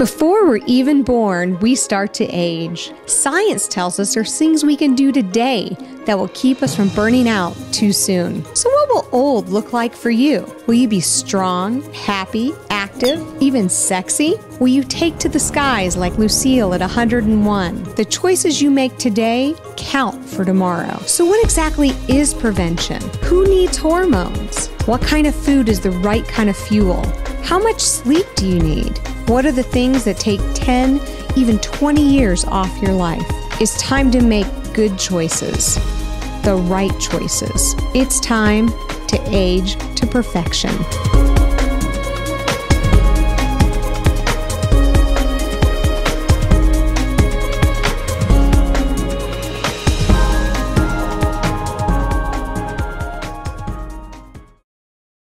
Before we're even born, we start to age. Science tells us there's things we can do today that will keep us from burning out too soon. So, what will old look like for you? Will you be strong, happy, active, even sexy? Will you take to the skies like Lucille at 101? The choices you make today count for tomorrow. So, what exactly is prevention? Who needs hormones? What kind of food is the right kind of fuel? How much sleep do you need? What are the things that take 10, even 20 years off your life? It's time to make good choices, the right choices. It's time to age to perfection.